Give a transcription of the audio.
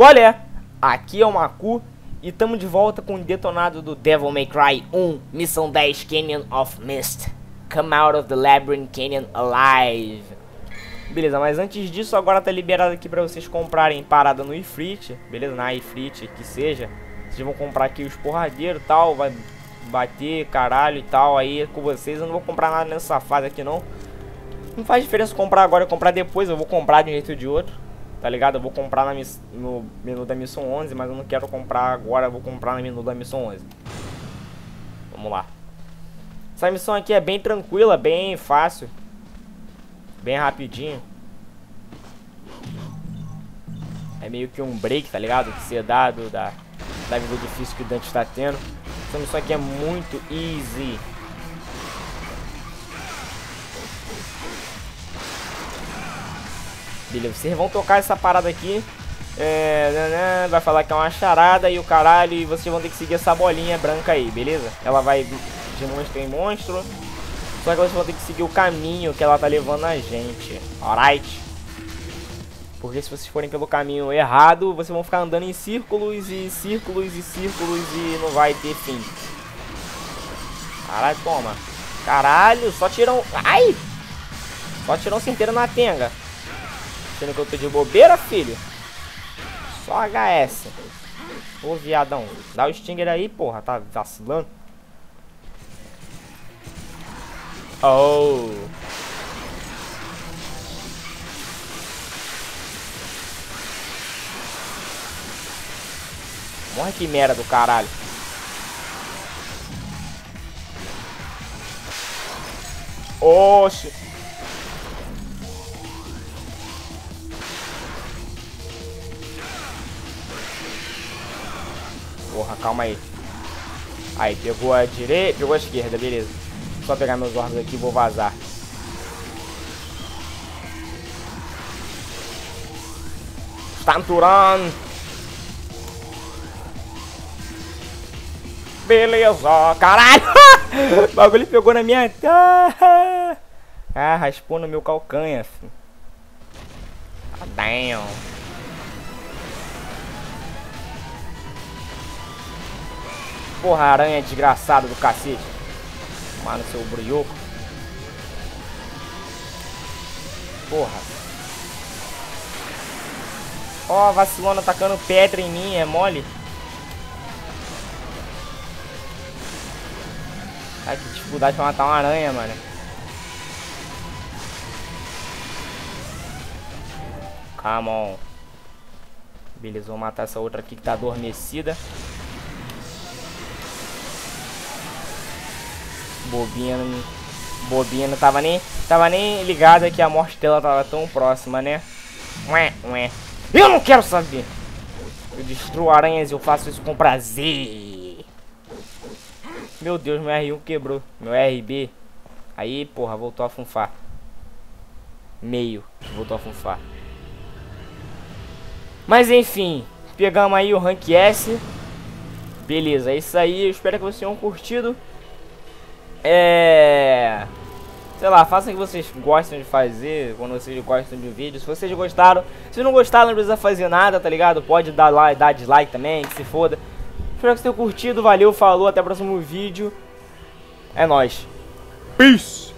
Qual é? Aqui é o Maku e estamos de volta com o detonado do Devil May Cry 1, Missão 10 Canyon of Mist. Come out of the Labyrinth Canyon alive. Beleza, mas antes disso, agora tá liberado aqui pra vocês comprarem parada no Ifrit, beleza? Na Ifrit, que seja. Vocês vão comprar aqui os porradeiros e tal, vai bater caralho e tal aí com vocês. Eu não vou comprar nada nessa fase aqui não. Não faz diferença comprar agora ou comprar depois, eu vou comprar de um jeito ou de outro tá ligado? Eu vou comprar na no menu da missão 11, mas eu não quero comprar agora, eu vou comprar no menu da missão 11. Vamos lá. Essa missão aqui é bem tranquila, bem fácil. Bem rapidinho. É meio que um break, tá ligado? Que ser dado da, da vida difícil que o Dante está tendo. Essa missão aqui é muito easy. Beleza, vocês vão tocar essa parada aqui. É, né, né, vai falar que é uma charada e o caralho. E vocês vão ter que seguir essa bolinha branca aí, beleza? Ela vai de monstro em monstro. Só que vocês vão ter que seguir o caminho que ela tá levando a gente. Alright? Porque se vocês forem pelo caminho errado, vocês vão ficar andando em círculos e círculos e círculos e não vai ter fim. Caralho, toma. Caralho, só tiram... Ai! Só tiram certeiro na tenga. Achando que eu tô de bobeira, filho? Só HS. Ô, viadão. Dá o Stinger aí, porra. Tá vacilando. Oh. Morre que merda do caralho. Oxe. Porra, calma aí. Aí, pegou a direita, pegou a esquerda, beleza. Só pegar meus órgãos aqui e vou vazar. Stanturan. Beleza, caralho! o bagulho pegou na minha... Ah, raspou no meu calcanha, filho. Ah, damn. Porra, aranha desgraçada do cacete. Mano, seu brioco. Porra. Ó, oh, vacilona atacando pedra em mim, é mole. Ai, que dificuldade pra matar uma aranha, mano. Come on. Beleza, vou matar essa outra aqui que tá adormecida. Bobinha não, bobinha não tava nem, tava nem ligada que a morte dela tava tão próxima, né? Ué, ué. Eu não quero saber. Eu destruo aranhas e eu faço isso com prazer. Meu Deus, meu R1 quebrou. Meu RB. Aí, porra, voltou a funfar. Meio. Voltou a funfar. Mas enfim. Pegamos aí o Rank S. Beleza, é isso aí. Eu espero que vocês tenham curtido. É... Sei lá, façam o que vocês gostam de fazer quando vocês gostam de um vídeo. Se vocês gostaram, se não gostaram, não precisa fazer nada, tá ligado? Pode dar lá, dar dislike também, que se foda. Espero que vocês tenham curtido, valeu, falou, até o próximo vídeo. É nóis. Peace!